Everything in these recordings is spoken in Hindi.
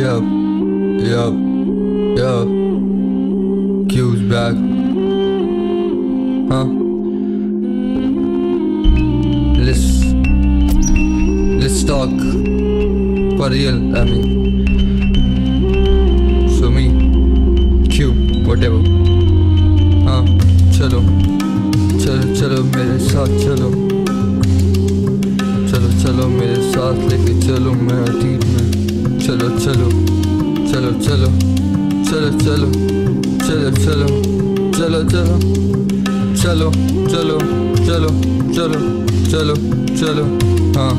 Yup, yup, yup. Q's back. Huh? Let's let's talk for real. I mean, so me, Q, whatever. हाँ चलो चलो चलो मेरे साथ चलो चलो चलो मेरे साथ लेके चलो मैं अतीत में चलो चलो चलो चलो चलो चलो चलो चलो चलो चलो चलो चलो चलो चलो चलो चलो हाँ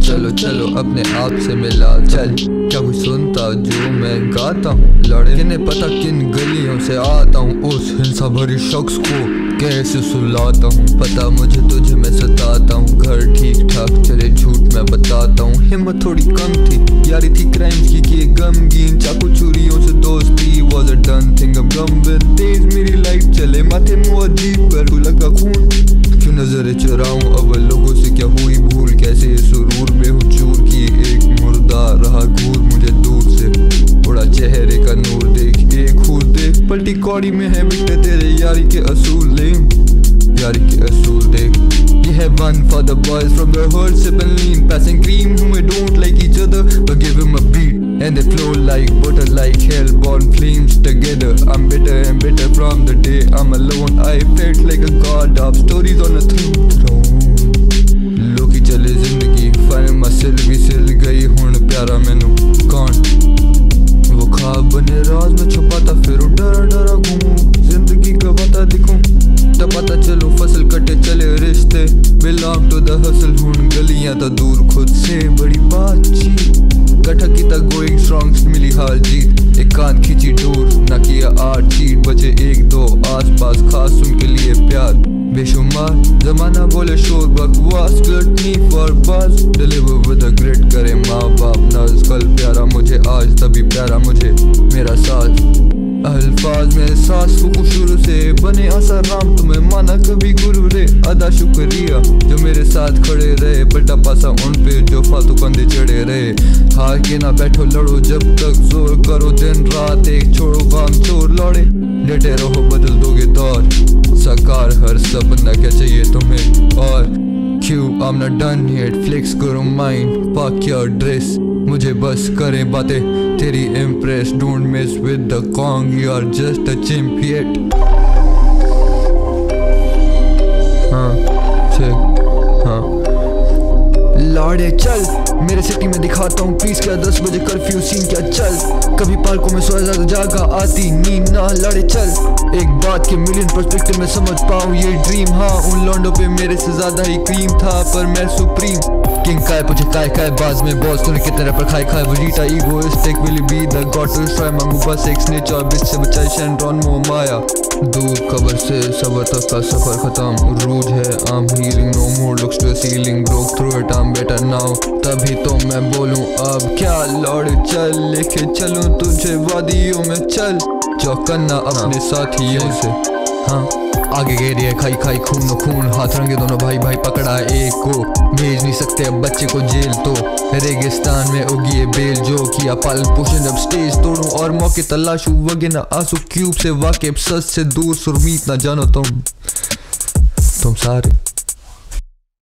चलो चलो अपने आप से मिला चल क्या कोई सुनता जो मैं गाता हूँ लड़े किन्हें पता किन गलियों से आता हूँ उस हिंसा भरी शख्स को कैसे सुलाता हूँ पता मुझे तुझे मैं सताता हूँ घर ठीक ठाक हिम्मत थोड़ी कम थी। यारी थी क्राइम की किए गमगीन चाकू चूरियों से दोस्ती वॉज़ अ डन थिंग अब गम तेज मेरी लाइफ चले माथे मुँह अजीब कर लगा खून। क्यों नज़र चुराऊं? अब लोगों से क्या हुई भूल? कैसे सुरूर में हुजूर की एक मुर्दा रहा घूर? मुझे दूर से उड़ा चेहरे का नूर देख एक खूर देख पलटी कौड़ी में है बिकते तेरे यारी के असूल, ले। यारी के असूल देख। है one for the boys from the hood sipping lean passing cream whom we don't like each other but give him a beat. And they flow like butter like hell born flames together. I'm bitter and bitter from the day I'm alone. I felt like a god of stories on a throne गलियाँ तो दूर खुद से बड़ी बातचीत। कठा की तक गोइंग स्ट्रॉन्ग मिली हार जीत। एक कान खींची दूर, न किया आठ चीट बचे एक दो आस पास खास के लिए प्यार। बेशुमार, जमाना बोले शोर, बकवास फॉर बस डिलीवर विद अ ग्रेट करे माँ बाप नर्स कल प्यारा, मुझे आज तभी प्यारा, मुझे मेरा साथ। सास फूकू शुरू से बने असर राम, तुम्हें माना कभी गुरु रे। अदा शुक्रिया, जो मेरे साथ खड़े रहे। पलटा पासा उन पे जो फालतू कंधे चढ़े रहे। हार के ना बैठो, लड़ो, जब तक ज़ोर करो। दिन, रात एक छोड़ो काम चोर लौड़े। डटे रहो, बदल दोगे दौर साकार, हर सपना क्या चाहिए तुम्हें? और क्यों I'm not done yet? Flex करो माइंड fuck your dress मुझे बस करें बातें। Titty impress, don't mess with the Kong, you are just a chimp yet. Huh, check. लौड़े चल। मेरे सिटी में दिखाता हूँ प्लीज़ क्या दस बजे कर्फ्यू सीन क्या चल? कभी पार्कों में सोया ज़्यादा जागा आती, नींद ना लड़े, चल। एक बात के मिलियन पर्सपेक्टिव में समझ पाऊँ ये ड्रीम हाँ उन लॉन्डो पे मेरे से ज़्यादा ही क्रीम था, पर मैं सुप्रीम किंग काय पूछे काय काय बाज में बॉस तूने कितने रैपर खाए? खाए Vegeta egoistic will be the god to try मांगू बस एक स्नेच और बिच से बचाई शेनरॉन मोह माया। दूर खबर से सबर तक का सफ़र खत्म। रूज है I'm healing no more looks to ceiling broke through it I am better now तभी तो मैं बोलूँ अब क्या लौड़ चल? लेके चलूँ तुझे वादियों में चल। चौकन्ना अपने साथियों से। हाँ। आगे गए है खाई खाई खून खून हाथ रंगे दोनों भाई भाई पकड़ा एक को। भेज नहीं सकते अब बच्चे को जेल तो। रेगिस्तान में उगी बेल जो किया पालन पोषण। जब स्टेज तोड़ूं और मौके तलाशू। वगे ना आँसू क्यूब से वाकिफ सच से दूर सुरमीत ना जानो तुम। तुम सारे